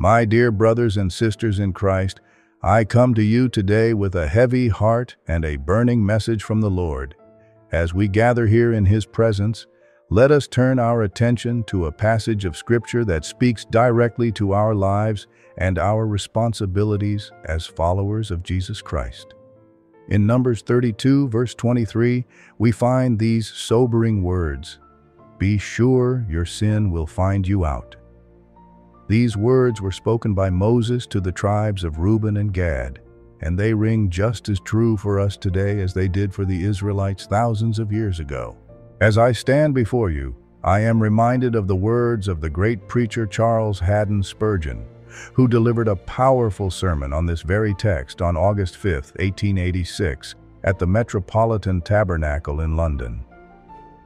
My dear brothers and sisters in Christ, I come to you today with a heavy heart and a burning message from the Lord. As we gather here in His presence, let us turn our attention to a passage of Scripture that speaks directly to our lives and our responsibilities as followers of Jesus Christ. In Numbers 32, verse 23, we find these sobering words, Be sure your sin will find you out. These words were spoken by Moses to the tribes of Reuben and Gad, and they ring just as true for us today as they did for the Israelites thousands of years ago. As I stand before you, I am reminded of the words of the great preacher Charles Haddon Spurgeon, who delivered a powerful sermon on this very text on August 5, 1886, at the Metropolitan Tabernacle in London.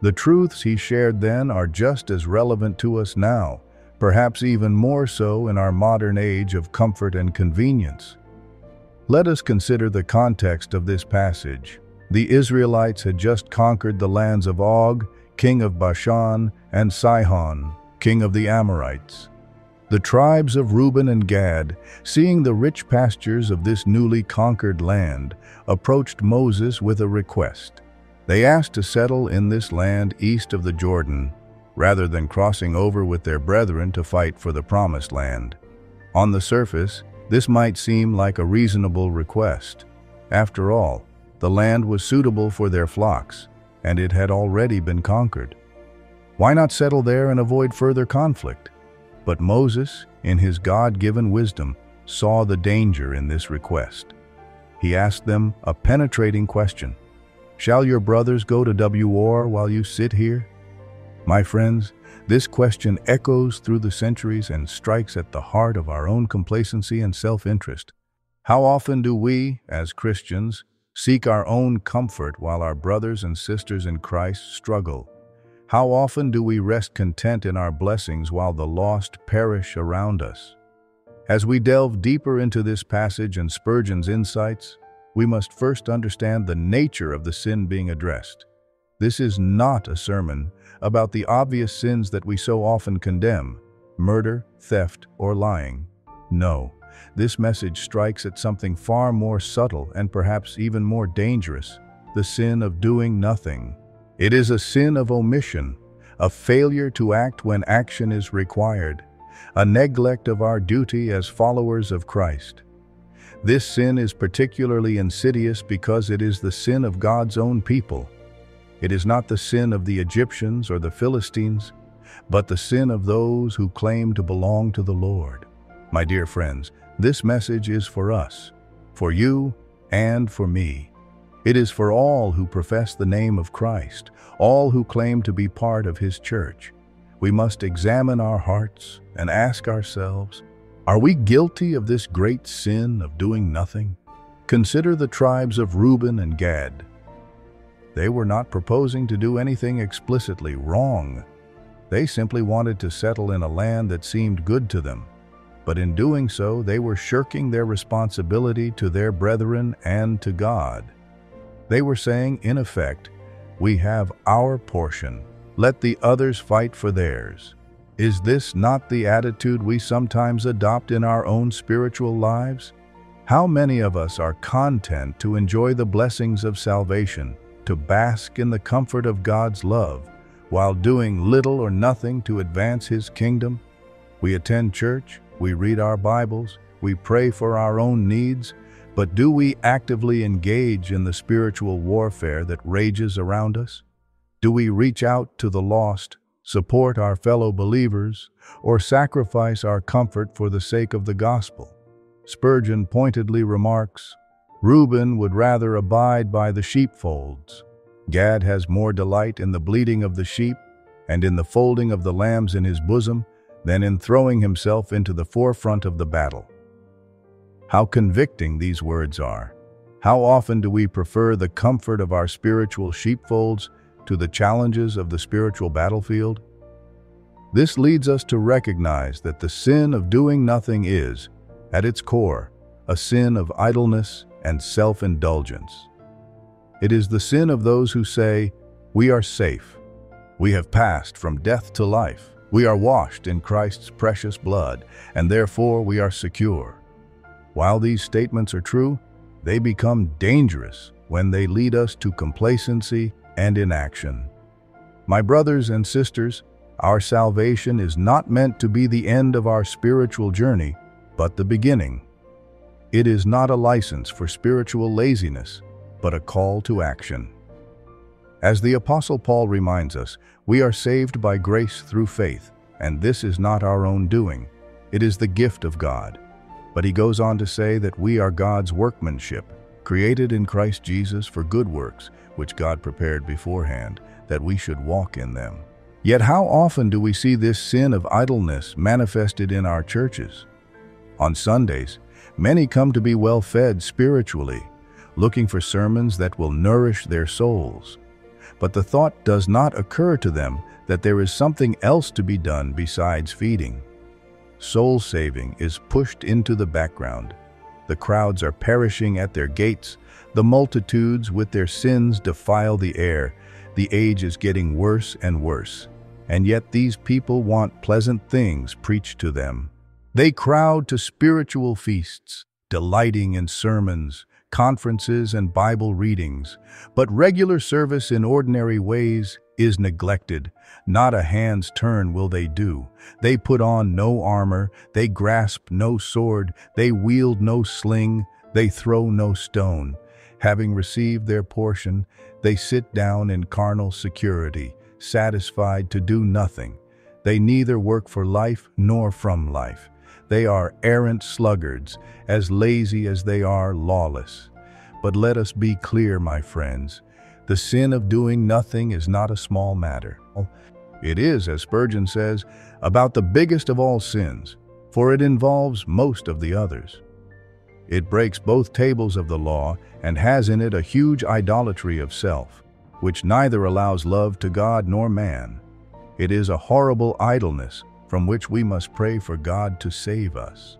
The truths he shared then are just as relevant to us now, perhaps even more so in our modern age of comfort and convenience. Let us consider the context of this passage. The Israelites had just conquered the lands of Og, king of Bashan, and Sihon, king of the Amorites. The tribes of Reuben and Gad, seeing the rich pastures of this newly conquered land, approached Moses with a request. They asked to settle in this land east of the Jordan, rather than crossing over with their brethren to fight for the Promised Land. On the surface, this might seem like a reasonable request. After all, the land was suitable for their flocks, and it had already been conquered. Why not settle there and avoid further conflict? But Moses, in his God-given wisdom, saw the danger in this request. He asked them a penetrating question. Shall your brothers go to war while you sit here? My friends, this question echoes through the centuries and strikes at the heart of our own complacency and self-interest. How often do we, as Christians, seek our own comfort while our brothers and sisters in Christ struggle. How often do we rest content in our blessings while the lost perish around us? As we delve deeper into this passage and Spurgeon's insights, we must first understand the nature of the sin being addressed. This is not a sermon about the obvious sins that we so often condemn, murder, theft, or lying. No, this message strikes at something far more subtle and perhaps even more dangerous, the sin of doing nothing. It is a sin of omission, a failure to act when action is required, a neglect of our duty as followers of Christ. This sin is particularly insidious because it is the sin of God's own people. It is not the sin of the Egyptians or the Philistines, but the sin of those who claim to belong to the Lord. My dear friends, this message is for us, for you and for me. It is for all who profess the name of Christ, all who claim to be part of His church. We must examine our hearts and ask ourselves, are we guilty of this great sin of doing nothing? Consider the tribes of Reuben and Gad. They were not proposing to do anything explicitly wrong. They simply wanted to settle in a land that seemed good to them but in doing so they were shirking their responsibility to their brethren and to God. They were saying, in effect, we have our portion, let the others fight for theirs. Is this not the attitude we sometimes adopt in our own spiritual lives? How many of us are content to enjoy the blessings of salvation, to bask in the comfort of God's love, while doing little or nothing to advance His kingdom? We attend church, we read our Bibles, we pray for our own needs, but do we actively engage in the spiritual warfare that rages around us? Do we reach out to the lost, support our fellow believers, or sacrifice our comfort for the sake of the gospel? Spurgeon pointedly remarks, Reuben would rather abide by the sheepfolds. Gad has more delight in the bleating of the sheep and in the folding of the lambs in his bosom than in throwing himself into the forefront of the battle. How convicting these words are. How often do we prefer the comfort of our spiritual sheepfolds to the challenges of the spiritual battlefield? This leads us to recognize that the sin of doing nothing is, at its core, a sin of idleness and self-indulgence. It is the sin of those who say, we are safe. We have passed from death to life. We are washed in Christ's precious blood, and therefore we are secure. While these statements are true, they become dangerous when they lead us to complacency and inaction. My brothers and sisters, our salvation is not meant to be the end of our spiritual journey, but the beginning. It is not a license for spiritual laziness, but a call to action. As the Apostle Paul reminds us, we are saved by grace through faith, and this is not our own doing. It is the gift of God. But he goes on to say that we are God's workmanship, created in Christ Jesus for good works, which God prepared beforehand, that we should walk in them. Yet how often do we see this sin of idleness manifested in our churches? On Sundays, Many come to be well fed spiritually, looking for sermons that will nourish their souls. But the thought does not occur to them that there is something else to be done besides feeding. Soul saving is pushed into the background. The crowds are perishing at their gates. The multitudes with their sins defile the air. The age is getting worse and worse. And yet these people want pleasant things preached to them. They crowd to spiritual feasts, delighting in sermons, conferences, and Bible readings, but regular service in ordinary ways is neglected. Not a hand's turn will they do. They put on no armor, they grasp no sword, they wield no sling, they throw no stone. Having received their portion, they sit down in carnal security, satisfied to do nothing. They neither work for life nor from life. They are errant sluggards, as lazy as they are lawless. But let us be clear, my friends. The sin of doing nothing is not a small matter. It is, as Spurgeon says, about the biggest of all sins, for it involves most of the others. It breaks both tables of the law and has in it a huge idolatry of self, which neither allows love to God nor man. It is a horrible idleness from which we must pray for God to save us.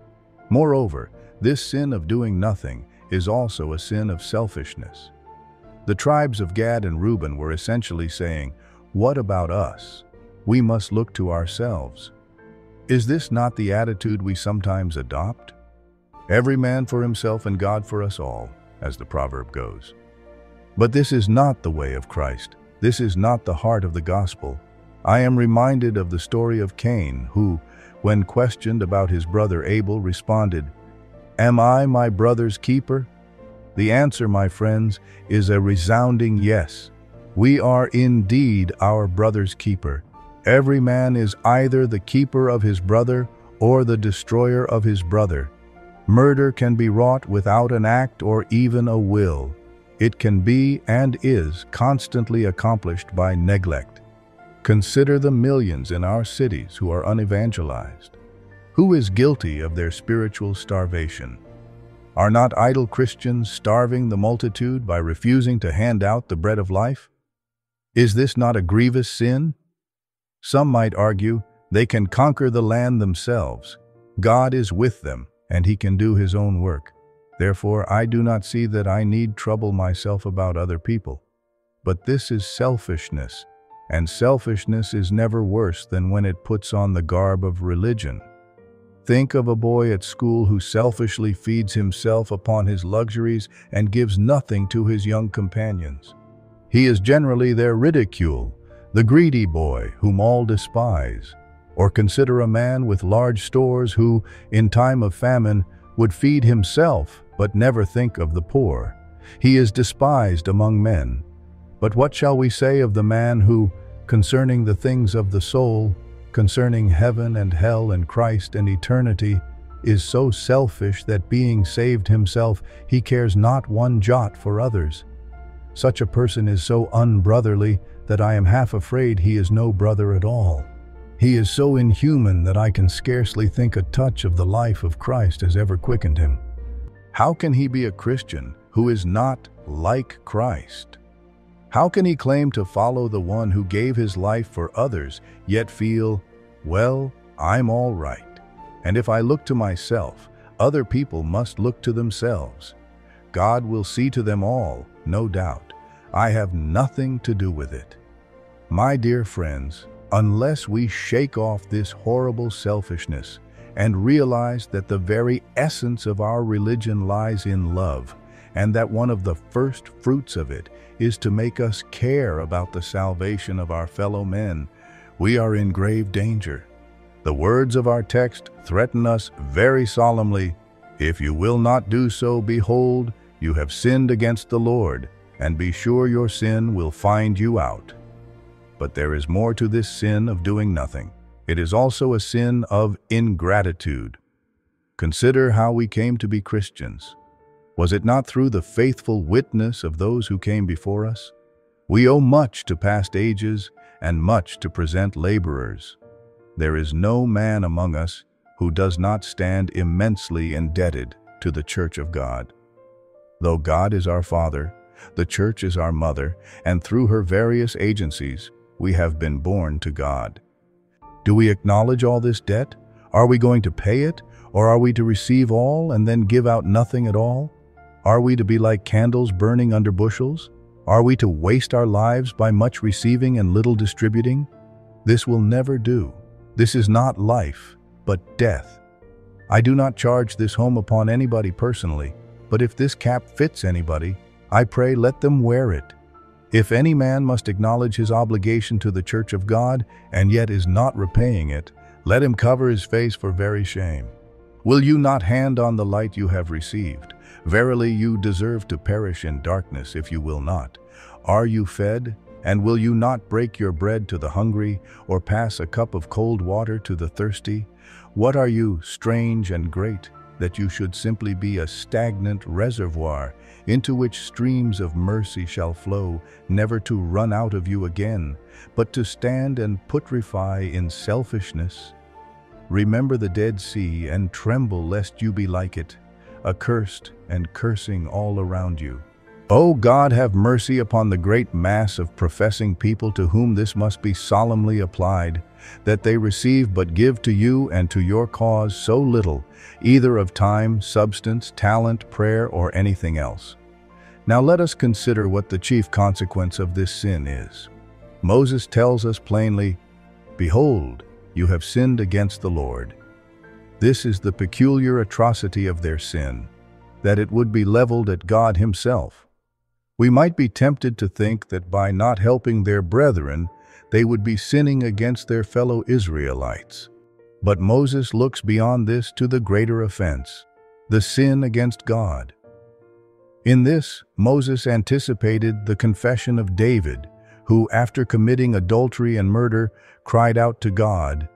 Moreover, this sin of doing nothing is also a sin of selfishness. The tribes of Gad and Reuben were essentially saying, What about us? We must look to ourselves. Is this not the attitude we sometimes adopt? Every man for himself and God for us all, as the proverb goes. But this is not the way of Christ. This is not the heart of the gospel. I am reminded of the story of Cain, who, when questioned about his brother Abel, responded, Am I my brother's keeper? The answer, my friends, is a resounding yes. We are indeed our brother's keeper. Every man is either the keeper of his brother or the destroyer of his brother. Murder can be wrought without an act or even a will. It can be and is constantly accomplished by neglect. Consider the millions in our cities who are unevangelized. Who is guilty of their spiritual starvation? Are not idle Christians starving the multitude by refusing to hand out the bread of life? Is this not a grievous sin? Some might argue they can conquer the land themselves. God is with them, and he can do his own work. Therefore, I do not see that I need trouble myself about other people. But this is selfishness, and selfishness is never worse than when it puts on the garb of religion. Think of a boy at school who selfishly feeds himself upon his luxuries and gives nothing to his young companions. He is generally their ridicule, the greedy boy whom all despise. Or consider a man with large stores who, in time of famine, would feed himself but never think of the poor. He is despised among men. But what shall we say of the man who, concerning the things of the soul, concerning heaven and hell and Christ and eternity, is so selfish that being saved himself, he cares not one jot for others. Such a person is so unbrotherly that I am half afraid he is no brother at all. He is so inhuman that I can scarcely think a touch of the life of Christ has ever quickened him. How can he be a Christian who is not like Christ? How can he claim to follow the one who gave his life for others, yet feel, well, I'm all right, and if I look to myself, other people must look to themselves. God will see to them all, no doubt. I have nothing to do with it. My dear friends, unless we shake off this horrible selfishness and realize that the very essence of our religion lies in love, and that one of the first fruits of it is to make us care about the salvation of our fellow men, we are in grave danger. The words of our text threaten us very solemnly, If you will not do so, behold, you have sinned against the Lord, and be sure your sin will find you out. But there is more to this sin of doing nothing. It is also a sin of ingratitude. Consider how we came to be Christians. Was it not through the faithful witness of those who came before us? We owe much to past ages and much to present laborers. There is no man among us who does not stand immensely indebted to the Church of God. Though God is our Father, the Church is our mother, and through her various agencies, we have been born to God. Do we acknowledge all this debt? Are we going to pay it? Or are we to receive all and then give out nothing at all? Are we to be like candles burning under bushels? Are we to waste our lives by much receiving and little distributing? This will never do. This is not life, but death. I do not charge this home upon anybody personally, but if this cap fits anybody, I pray let them wear it. If any man must acknowledge his obligation to the church of God, and yet is not repaying it, let him cover his face for very shame. Will you not hand on the light you have received? Verily you deserve to perish in darkness if you will not. Are you fed? And will you not break your bread to the hungry, or pass a cup of cold water to the thirsty? What are you, strange and great, that you should simply be a stagnant reservoir, into which streams of mercy shall flow, never to run out of you again, but to stand and putrefy in selfishness? Remember the Dead Sea, and tremble lest you be like it, accursed and cursing all around you. O God, have mercy upon the great mass of professing people to whom this must be solemnly applied, that they receive but give to you and to your cause so little, either of time, substance, talent, prayer, or anything else. Now let us consider what the chief consequence of this sin is. Moses tells us plainly, Behold, you have sinned against the Lord. This is the peculiar atrocity of their sin, that it would be leveled at God himself. We might be tempted to think that by not helping their brethren, they would be sinning against their fellow Israelites. But Moses looks beyond this to the greater offense, the sin against God. In this, Moses anticipated the confession of David, who, after committing adultery and murder, cried out to God,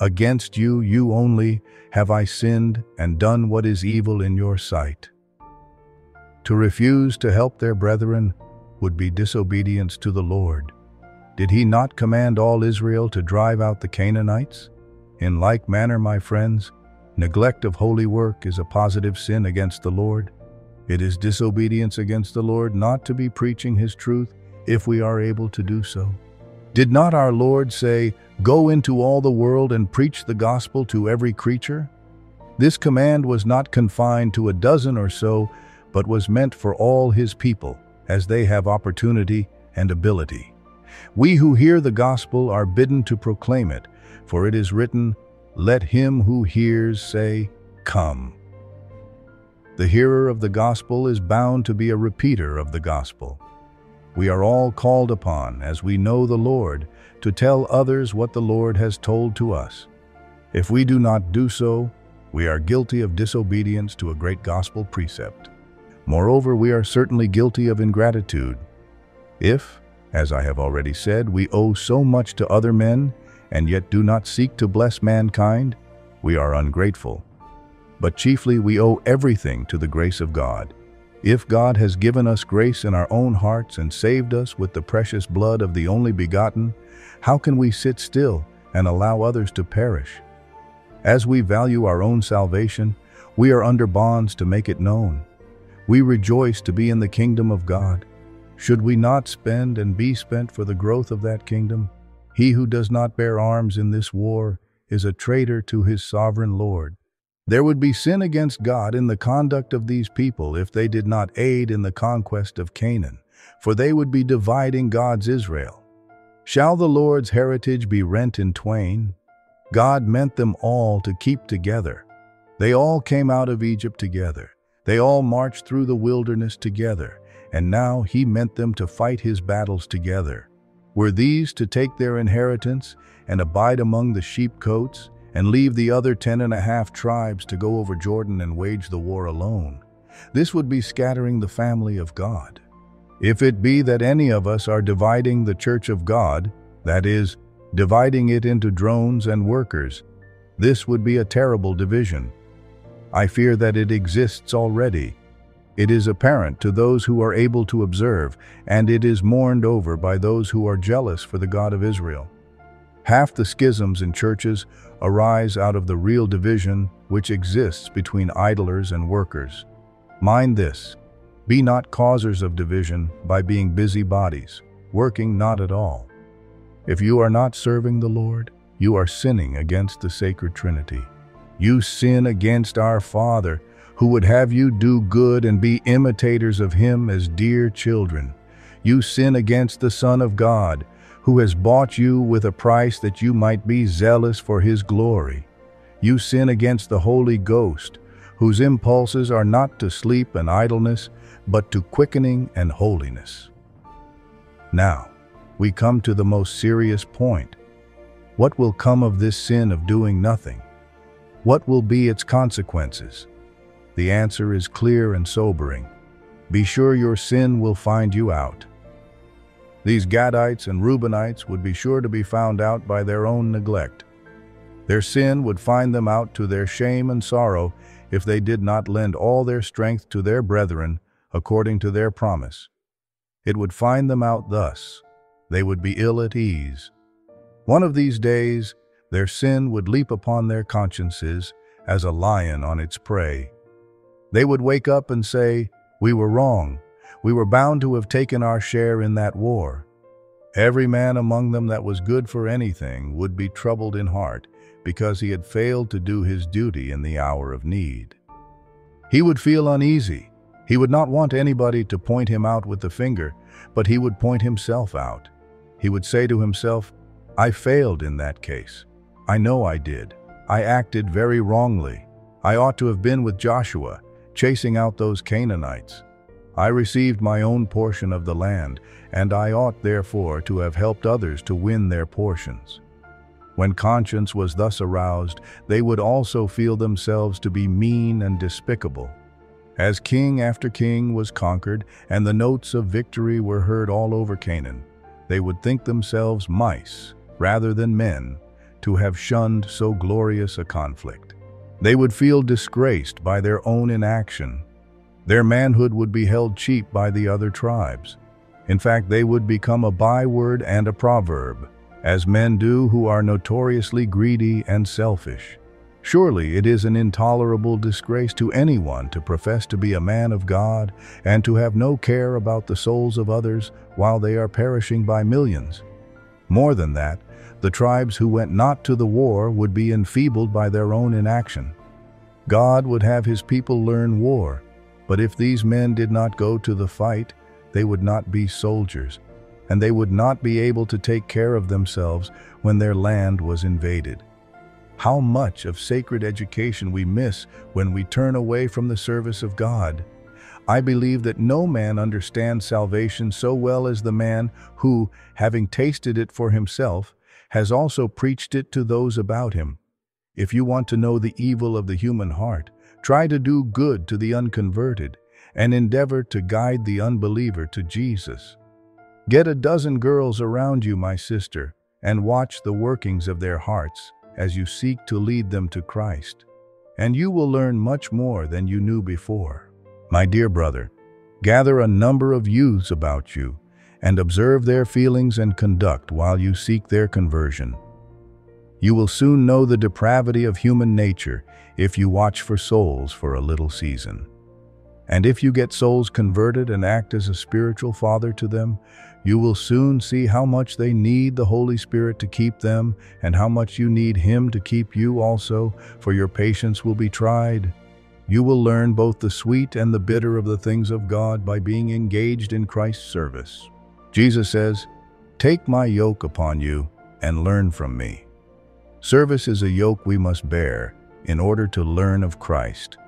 Against you, you only, have I sinned and done what is evil in your sight. To refuse to help their brethren would be disobedience to the Lord. Did he not command all Israel to drive out the Canaanites? In like manner, my friends, neglect of holy work is a positive sin against the Lord. It is disobedience against the Lord not to be preaching his truth if we are able to do so. Did not our Lord say, Go into all the world and preach the gospel to every creature? This command was not confined to a dozen or so, but was meant for all his people, as they have opportunity and ability. We who hear the gospel are bidden to proclaim it, for it is written, Let him who hears say, Come. The hearer of the gospel is bound to be a repeater of the gospel. We are all called upon, as we know the Lord, to tell others what the Lord has told to us. If we do not do so, we are guilty of disobedience to a great gospel precept. Moreover, we are certainly guilty of ingratitude. If, as I have already said, we owe so much to other men and yet do not seek to bless mankind, we are ungrateful. But chiefly we owe everything to the grace of God. If God has given us grace in our own hearts and saved us with the precious blood of the only begotten, how can we sit still and allow others to perish? As we value our own salvation, we are under bonds to make it known. We rejoice to be in the kingdom of God. Should we not spend and be spent for the growth of that kingdom? He who does not bear arms in this war is a traitor to his sovereign Lord. There would be sin against God in the conduct of these people if they did not aid in the conquest of Canaan, for they would be dividing God's Israel. Shall the Lord's heritage be rent in twain? God meant them all to keep together. They all came out of Egypt together. They all marched through the wilderness together, and now he meant them to fight his battles together. Were these to take their inheritance and abide among the sheepcotes and leave the other ten and a half tribes to go over Jordan and wage the war alone? This would be scattering the family of God. If it be that any of us are dividing the church of God, that is, dividing it into drones and workers, this would be a terrible division. I fear that it exists already. It is apparent to those who are able to observe, and it is mourned over by those who are jealous for the God of Israel. Half the schisms in churches arise out of the real division which exists between idlers and workers. Mind this, be not causers of division by being busy bodies, working not at all. If you are not serving the Lord, you are sinning against the sacred Trinity. You sin against our Father, who would have you do good and be imitators of him as dear children. You sin against the Son of God, who has bought you with a price that you might be zealous for his glory. You sin against the Holy Ghost, whose impulses are not to sleep and idleness, but to quickening and holiness. Now, we come to the most serious point. What will come of this sin of doing nothing? What will be its consequences? The answer is clear and sobering. Be sure your sin will find you out. These Gadites and Reubenites would be sure to be found out by their own neglect. Their sin would find them out to their shame and sorrow if they did not lend all their strength to their brethren according to their promise. It would find them out thus. They would be ill at ease. One of these days, their sin would leap upon their consciences as a lion on its prey. They would wake up and say, We were wrong. We were bound to have taken our share in that war. Every man among them that was good for anything would be troubled in heart because he had failed to do his duty in the hour of need. He would feel uneasy. He would not want anybody to point him out with the finger, but he would point himself out. He would say to himself, I failed in that case. I know I did. I acted very wrongly. I ought to have been with Joshua, chasing out those Canaanites. I received my own portion of the land, and I ought therefore to have helped others to win their portions. When conscience was thus aroused, they would also feel themselves to be mean and despicable. As king after king was conquered, and the notes of victory were heard all over Canaan, they would think themselves mice rather than men, to have shunned so glorious a conflict. They would feel disgraced by their own inaction. Their manhood would be held cheap by the other tribes. In fact, they would become a byword and a proverb, as men do who are notoriously greedy and selfish. Surely it is an intolerable disgrace to anyone to profess to be a man of God and to have no care about the souls of others while they are perishing by millions. More than that, the tribes who went not to the war would be enfeebled by their own inaction. God would have his people learn war, but if these men did not go to the fight, they would not be soldiers, and they would not be able to take care of themselves when their land was invaded. How much of sacred education we miss when we turn away from the service of God. I believe that no man understands salvation so well as the man who, having tasted it for himself, has also preached it to those about him. If you want to know the evil of the human heart, try to do good to the unconverted and endeavor to guide the unbeliever to Jesus. Get a dozen girls around you, my sister, and watch the workings of their hearts as you seek to lead them to Christ, and you will learn much more than you knew before. My dear brother, gather a number of youths about you and observe their feelings and conduct while you seek their conversion. You will soon know the depravity of human nature if you watch for souls for a little season. And if you get souls converted and act as a spiritual father to them, you will soon see how much they need the Holy Spirit to keep them and how much you need Him to keep you also, for your patience will be tried. You will learn both the sweet and the bitter of the things of God by being engaged in Christ's service. Jesus says, Take my yoke upon you and learn from me. Service is a yoke we must bear in order to learn of Christ.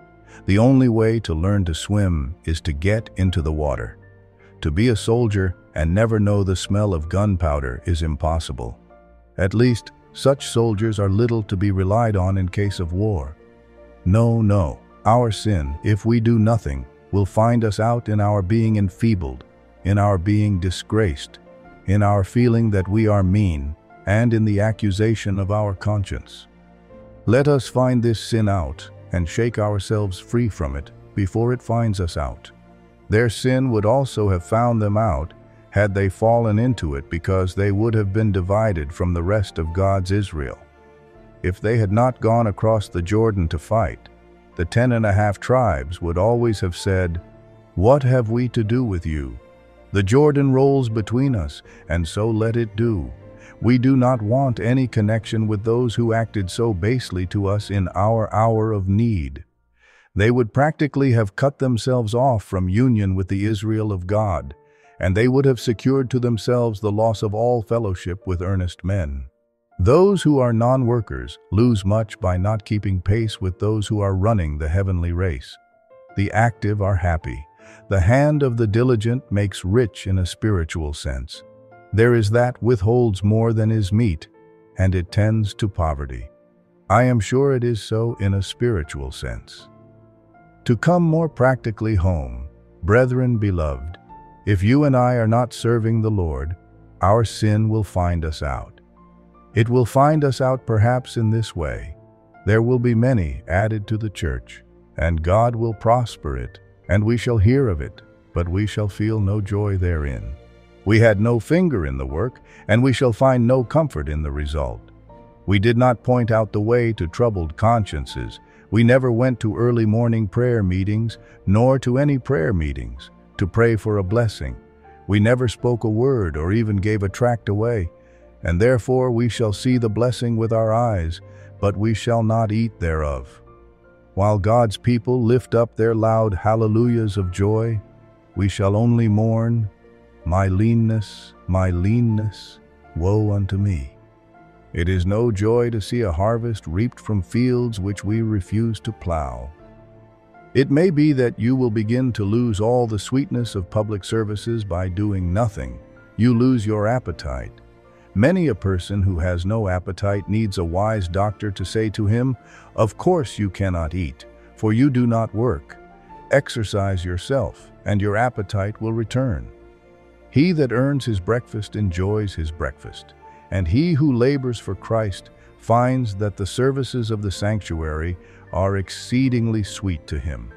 The only way to learn to swim is to get into the water. To be a soldier and never know the smell of gunpowder is impossible. At least, such soldiers are little to be relied on in case of war. No, no, our sin, if we do nothing, will find us out in our being enfeebled, in our being disgraced, in our feeling that we are mean, and in the accusation of our conscience. Let us find this sin out and shake ourselves free from it before it finds us out. Their sin would also have found them out had they fallen into it because they would have been divided from the rest of God's Israel. If they had not gone across the Jordan to fight, the ten and a half tribes would always have said, What have we to do with you? The Jordan rolls between us, and so let it do. We do not want any connection with those who acted so basely to us in our hour of need. They would practically have cut themselves off from union with the Israel of God, and they would have secured to themselves the loss of all fellowship with earnest men. Those who are non-workers lose much by not keeping pace with those who are running the heavenly race. The active are happy, the hand of the diligent makes rich in a spiritual sense. There is that withholds more than is meet, and it tends to poverty. I am sure it is so in a spiritual sense. To come more practically home, brethren beloved, if you and I are not serving the Lord, our sin will find us out. It will find us out perhaps in this way. There will be many added to the church, and God will prosper it and we shall hear of it, but we shall feel no joy therein. We had no finger in the work, and we shall find no comfort in the result. We did not point out the way to troubled consciences. We never went to early morning prayer meetings, nor to any prayer meetings, to pray for a blessing. We never spoke a word or even gave a tract away, and therefore we shall see the blessing with our eyes, but we shall not eat thereof. While God's people lift up their loud hallelujahs of joy, we shall only mourn, My leanness, my leanness, woe unto me. It is no joy to see a harvest reaped from fields which we refuse to plow. It may be that you will begin to lose all the sweetness of public services by doing nothing. You lose your appetite. Many a person who has no appetite needs a wise doctor to say to him, Of course you cannot eat, for you do not work. Exercise yourself, and your appetite will return. He that earns his breakfast enjoys his breakfast, and he who labors for Christ finds that the services of the sanctuary are exceedingly sweet to him.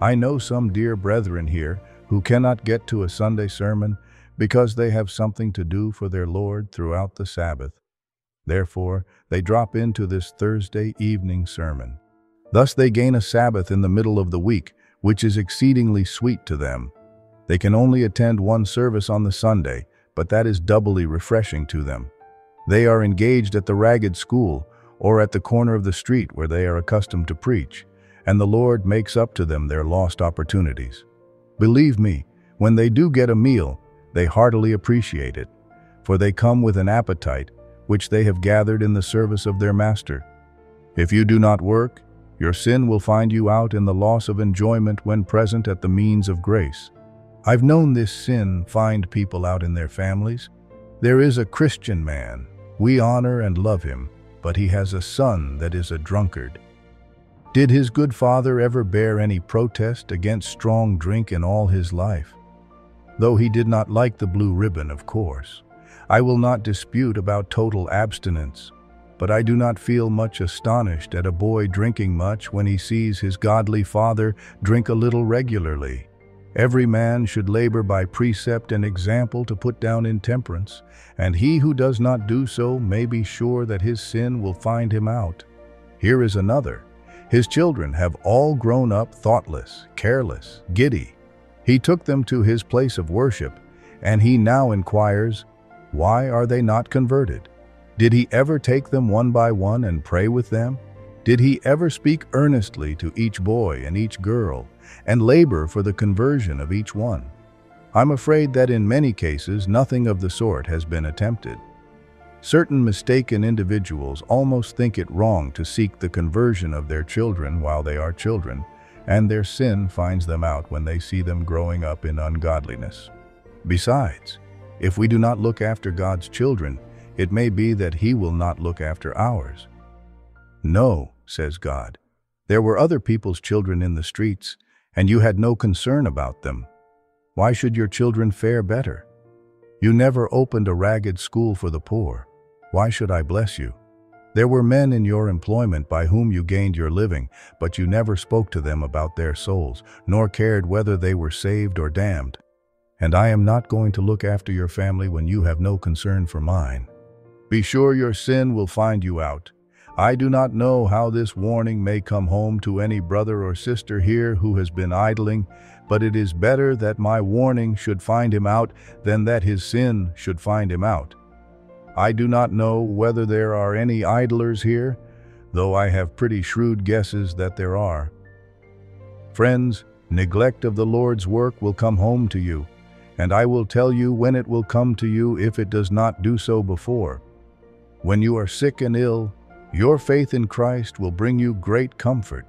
I know some dear brethren here who cannot get to a Sunday sermon because they have something to do for their Lord throughout the Sabbath. Therefore, they drop into this Thursday evening sermon. Thus they gain a Sabbath in the middle of the week, which is exceedingly sweet to them. They can only attend one service on the Sunday, but that is doubly refreshing to them. They are engaged at the ragged school or at the corner of the street where they are accustomed to preach, and the Lord makes up to them their lost opportunities. Believe me, when they do get a meal, they heartily appreciate it, for they come with an appetite which they have gathered in the service of their Master. If you do not work, your sin will find you out in the loss of enjoyment when present at the means of grace. I've known this sin find people out in their families. There is a Christian man. We honor and love him, but he has a son that is a drunkard. Did his good father ever bear any protest against strong drink in all his life? though he did not like the blue ribbon, of course. I will not dispute about total abstinence, but I do not feel much astonished at a boy drinking much when he sees his godly father drink a little regularly. Every man should labor by precept and example to put down intemperance, and he who does not do so may be sure that his sin will find him out. Here is another. His children have all grown up thoughtless, careless, giddy, he took them to his place of worship, and he now inquires, Why are they not converted? Did he ever take them one by one and pray with them? Did he ever speak earnestly to each boy and each girl, and labor for the conversion of each one? I'm afraid that in many cases nothing of the sort has been attempted. Certain mistaken individuals almost think it wrong to seek the conversion of their children while they are children, and their sin finds them out when they see them growing up in ungodliness. Besides, if we do not look after God's children, it may be that He will not look after ours. No, says God. There were other people's children in the streets, and you had no concern about them. Why should your children fare better? You never opened a ragged school for the poor. Why should I bless you? There were men in your employment by whom you gained your living, but you never spoke to them about their souls, nor cared whether they were saved or damned. And I am not going to look after your family when you have no concern for mine. Be sure your sin will find you out. I do not know how this warning may come home to any brother or sister here who has been idling, but it is better that my warning should find him out than that his sin should find him out. I do not know whether there are any idlers here, though I have pretty shrewd guesses that there are. Friends, neglect of the Lord's work will come home to you, and I will tell you when it will come to you if it does not do so before. When you are sick and ill, your faith in Christ will bring you great comfort,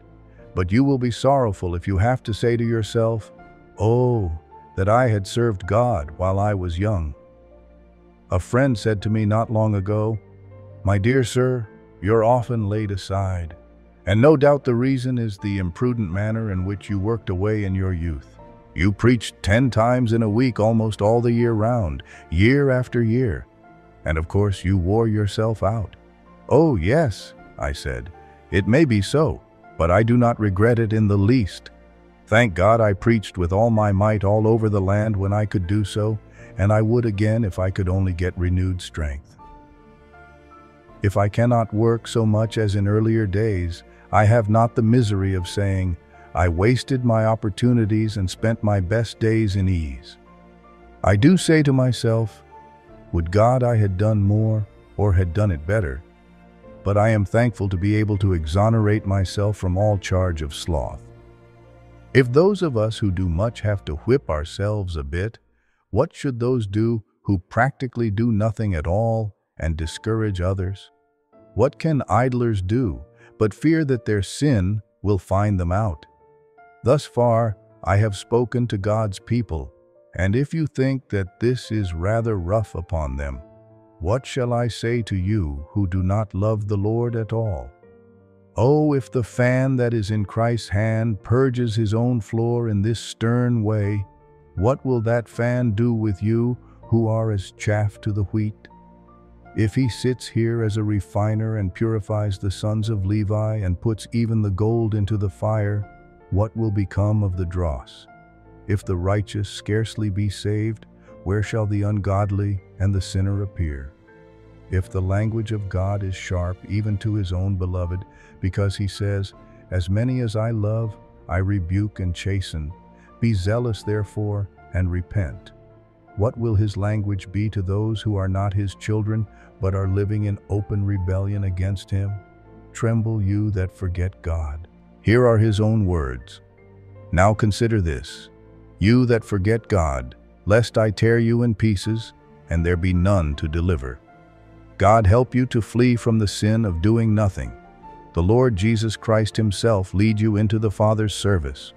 but you will be sorrowful if you have to say to yourself, Oh, that I had served God while I was young. A friend said to me not long ago, My dear sir, you're often laid aside, and no doubt the reason is the imprudent manner in which you worked away in your youth. You preached ten times in a week almost all the year round, year after year, and of course you wore yourself out. Oh, yes, I said, it may be so, but I do not regret it in the least. Thank God I preached with all my might all over the land when I could do so, and I would again if I could only get renewed strength. If I cannot work so much as in earlier days, I have not the misery of saying, I wasted my opportunities and spent my best days in ease. I do say to myself, would God I had done more or had done it better, but I am thankful to be able to exonerate myself from all charge of sloth. If those of us who do much have to whip ourselves a bit, what should those do who practically do nothing at all and discourage others? What can idlers do but fear that their sin will find them out? Thus far, I have spoken to God's people, and if you think that this is rather rough upon them, what shall I say to you who do not love the Lord at all? Oh, if the fan that is in Christ's hand purges his own floor in this stern way, what will that fan do with you who are as chaff to the wheat? If he sits here as a refiner and purifies the sons of Levi and puts even the gold into the fire, what will become of the dross? If the righteous scarcely be saved, where shall the ungodly and the sinner appear? If the language of God is sharp even to his own beloved, because he says, As many as I love, I rebuke and chasten, be zealous, therefore, and repent. What will his language be to those who are not his children, but are living in open rebellion against him? Tremble, you that forget God. Here are his own words. Now consider this, you that forget God, lest I tear you in pieces, and there be none to deliver. God help you to flee from the sin of doing nothing. The Lord Jesus Christ himself lead you into the Father's service.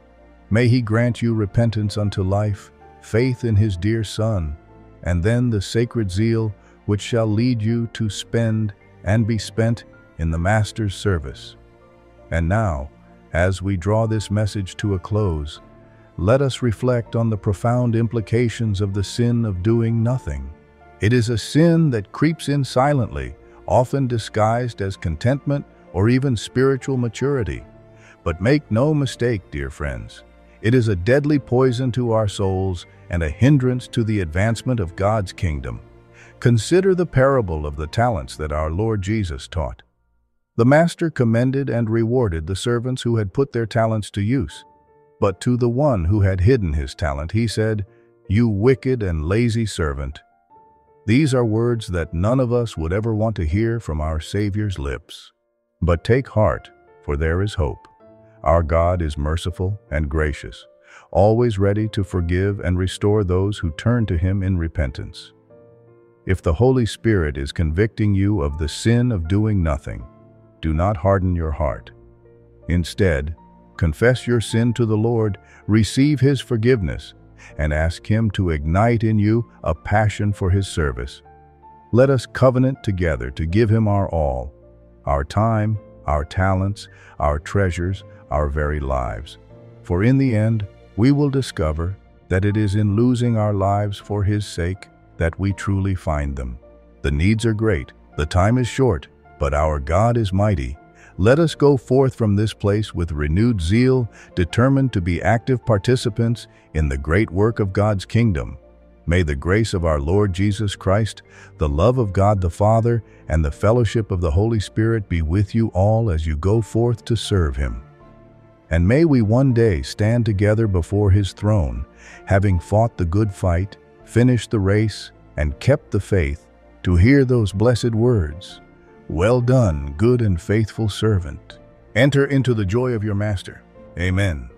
May he grant you repentance unto life, faith in his dear Son, and then the sacred zeal which shall lead you to spend and be spent in the Master's service. And now, as we draw this message to a close, let us reflect on the profound implications of the sin of doing nothing. It is a sin that creeps in silently, often disguised as contentment or even spiritual maturity. But make no mistake, dear friends, it is a deadly poison to our souls and a hindrance to the advancement of God's kingdom. Consider the parable of the talents that our Lord Jesus taught. The master commended and rewarded the servants who had put their talents to use. But to the one who had hidden his talent, he said, You wicked and lazy servant. These are words that none of us would ever want to hear from our Savior's lips. But take heart, for there is hope. Our God is merciful and gracious. always ready to forgive and restore those who turn to him in repentance. If the Holy Spirit is convicting you of the sin of doing nothing, do not harden your heart. Instead, confess your sin to the Lord, receive his forgiveness, and ask him to ignite in you a passion for his service. Let us covenant together to give him our all, our time, our talents, our treasures, our very lives. For in the end, we will discover that it is in losing our lives for his sake that we truly find them. The needs are great, the time is short, but our God is mighty. Let us go forth from this place with renewed zeal, determined to be active participants in the great work of God's kingdom. May the grace of our Lord Jesus Christ, the love of God the Father, and the fellowship of the Holy Spirit be with you all as you go forth to serve Him. And may we one day stand together before His throne, having fought the good fight, finished the race, and kept the faith, to hear those blessed words, Well done, good and faithful servant. Enter into the joy of your Master. Amen.